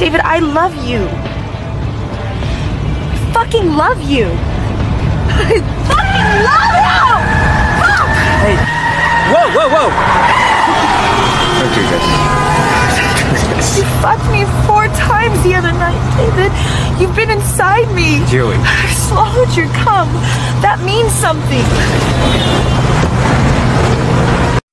David, I love you. I fucking love you. I fucking love you! Fuck! Hey. Whoa, whoa, whoa! Don't do this. You fucked me four times the other night, David. You've been inside me. Julie. I swallowed your cum. That means something.